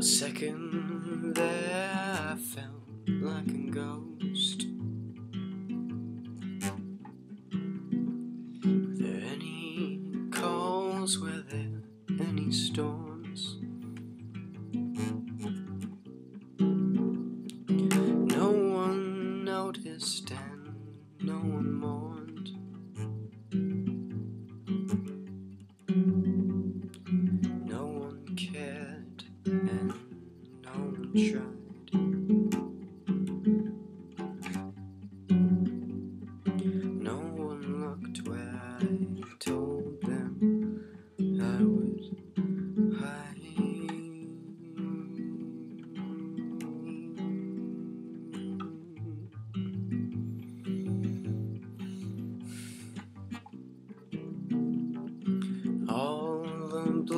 a second there, I felt like a ghost. Were there any calls? Were there any storms?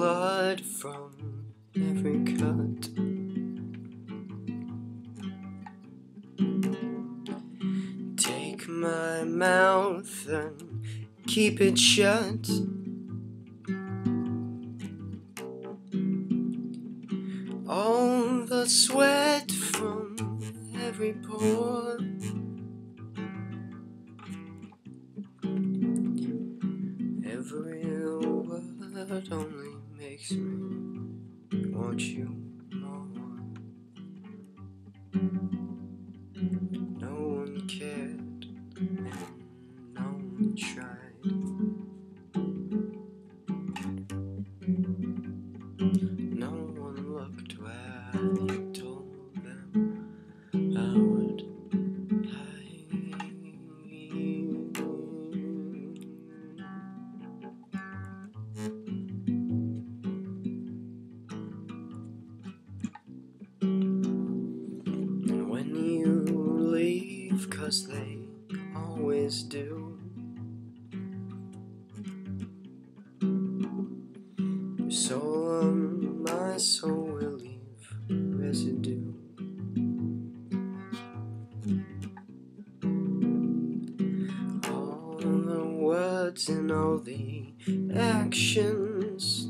Blood from every cut. Take my mouth and keep it shut. All the sweat from every pore. Every word only makes me want you more. No one cared and no one tried. Cause they always do, your soul um, on my soul will leave residue. All the words and all the actions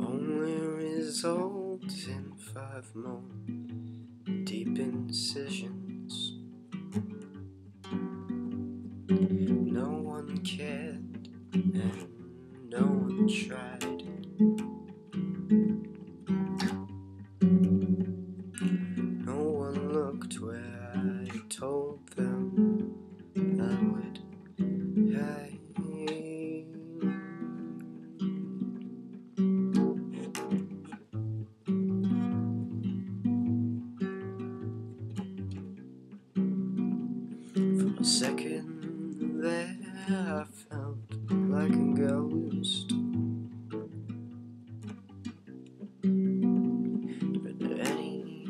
only result in five more deep incisions. No one cared and no one tried. No one looked where I told them I would hide. There, I felt like a ghost. But any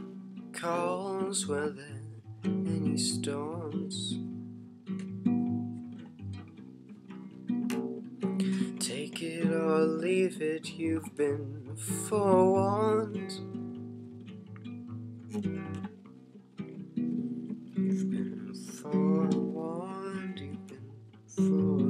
calls? Were there any storms? Take it or leave it, you've been forewarned. You've been forewarned, you've